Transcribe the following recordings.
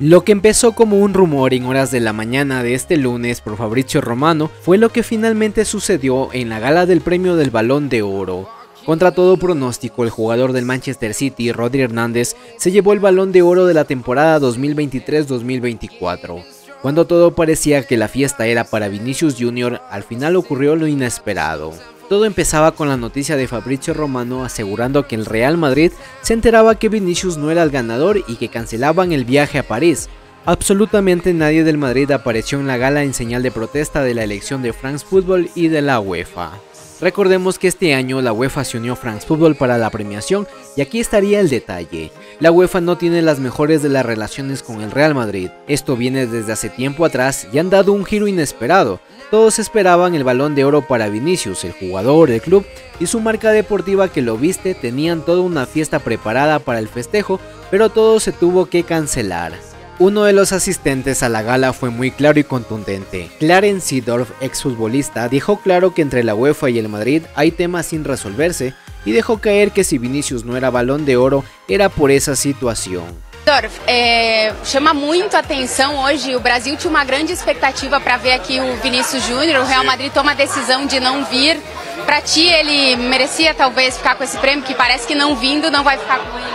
Lo que empezó como un rumor en horas de la mañana de este lunes por Fabrizio Romano fue lo que finalmente sucedió en la gala del premio del Balón de Oro. Contra todo pronóstico, el jugador del Manchester City, Rodri Hernández, se llevó el Balón de Oro de la temporada 2023-2024. Cuando todo parecía que la fiesta era para Vinicius Jr., al final ocurrió lo inesperado. Todo empezaba con la noticia de Fabrizio Romano asegurando que el Real Madrid se enteraba que Vinicius no era el ganador y que cancelaban el viaje a París. Absolutamente nadie del Madrid apareció en la gala en señal de protesta de la elección de France Football y de la UEFA. Recordemos que este año la UEFA se unió a France Football para la premiación y aquí estaría el detalle. La UEFA no tiene las mejores de las relaciones con el Real Madrid. Esto viene desde hace tiempo atrás y han dado un giro inesperado. Todos esperaban el balón de oro para Vinicius, el jugador del club, y su marca deportiva que lo viste tenían toda una fiesta preparada para el festejo, pero todo se tuvo que cancelar. Uno de los asistentes a la gala fue muy claro y contundente. Clarence Seedorf, exfutbolista, dijo claro que entre la UEFA y el Madrid hay temas sin resolverse y dejó caer que si Vinicius no era balón de oro era por esa situación. Dorf, é, chama muito atenção hoje. O Brasil tinha uma grande expectativa para ver aqui o Vinícius Júnior. O Real Madrid toma a decisão de não vir. Para ti, ele merecia talvez ficar com esse prêmio, que parece que não vindo não vai ficar com ele.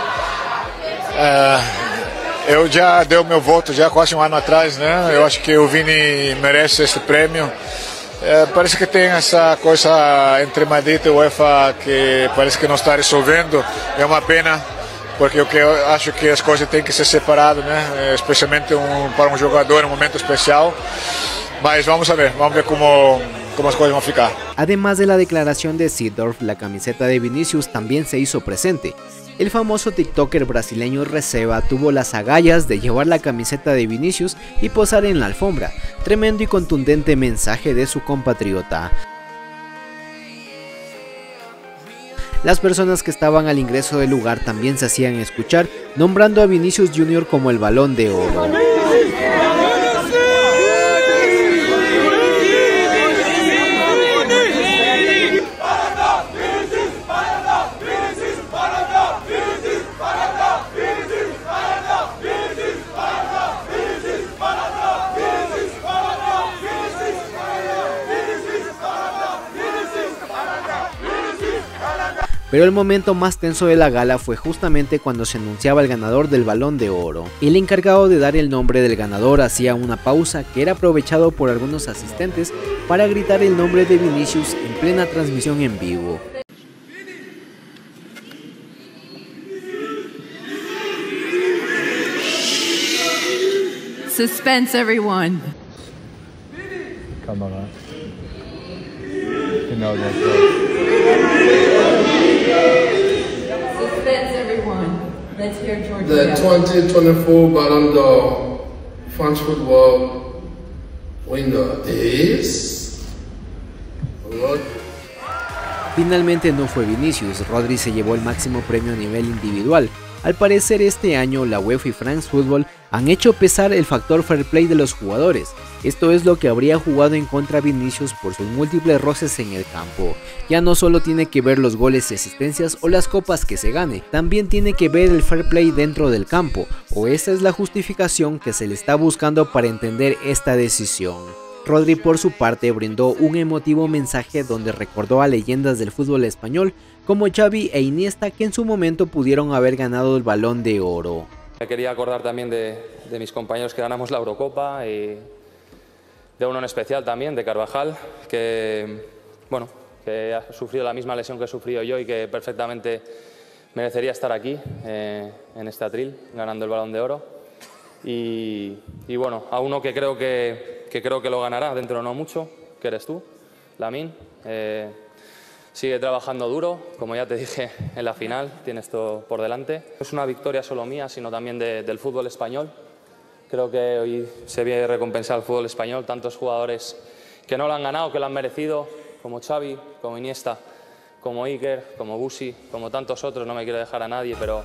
É, eu já dei o meu voto já quase um ano atrás, né? Eu acho que o Vini merece esse prêmio. É, parece que tem essa coisa entre Madrid e UEFA que parece que não está resolvendo. É uma pena, porque eu, que, eu acho que as coisas têm que ser separadas, né? especialmente um, para um jogador, um momento especial. Mas vamos ver, vamos ver como cómo las cosas van a ficar. Además de la declaración de Seedorf, la camiseta de Vinicius también se hizo presente. El famoso TikToker brasileño Receba tuvo las agallas de llevar la camiseta de Vinicius y posar en la alfombra, tremendo y contundente mensaje de su compatriota. Las personas que estaban al ingreso del lugar también se hacían escuchar, nombrando a Vinicius Jr. como el balón de oro. Pero el momento más tenso de la gala fue justamente cuando se anunciaba el ganador del balón de oro. El encargado de dar el nombre del ganador hacía una pausa que era aprovechado por algunos asistentes para gritar el nombre de Vinicius en plena transmisión en vivo. Suspense everyone. Let's hear George. The 2024 Ballon d'Or French football winner is. Finalmente no fue Vinicius, Rodri se llevó el máximo premio a nivel individual, al parecer este año la UEFA y France Football han hecho pesar el factor fair play de los jugadores. Esto es lo que habría jugado en contra Vinicius por sus múltiples roces en el campo. Ya no solo tiene que ver los goles y asistencias o las copas que se gane, también tiene que ver el fair play dentro del campo, o esa es la justificación que se le está buscando para entender esta decisión. Rodri por su parte brindó un emotivo mensaje donde recordó a leyendas del fútbol español como Xavi e Iniesta que en su momento pudieron haber ganado el balón de oro. Me quería acordar también de, mis compañeros que ganamos la Eurocopa y de uno en especial también, de Carvajal, que, bueno, ha sufrido la misma lesión que he sufrido yo y que perfectamente merecería estar aquí eh, en este atril ganando el balón de oro. Y, bueno, a uno que creo que, creo que lo ganará dentro de no mucho, que eres tú, Lamin. Eh, Sigue trabajando duro, como ya te dije en la final, tienes todo por delante. No es una victoria solo mía, sino también del fútbol español. Creo que hoy se viene recompensar al fútbol español, tantos jugadores que no lo han ganado, que lo han merecido, como Xavi, como Iniesta, como Iker, como Busi, como tantos otros, no me quiero dejar a nadie, pero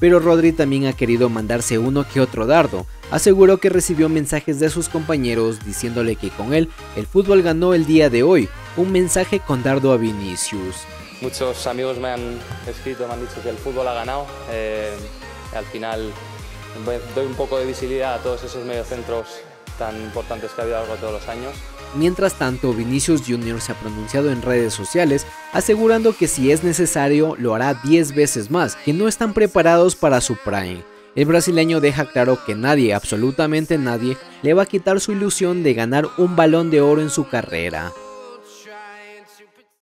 pero Rodri también ha querido mandarse uno que otro dardo. Aseguró que recibió mensajes de sus compañeros diciéndole que con él el fútbol ganó el día de hoy, un mensaje con dardo a Vinicius. Muchos amigos me han escrito, me han dicho que el fútbol ha ganado. Eh, al final doy un poco de visibilidad a todos esos mediocentros tan importantes que ha habido a lo largo de todos los años. Mientras tanto, Vinicius Jr. se ha pronunciado en redes sociales asegurando que si es necesario lo hará 10 veces más, que no están preparados para su prime. El brasileño deja claro que nadie, absolutamente nadie, le va a quitar su ilusión de ganar un balón de oro en su carrera.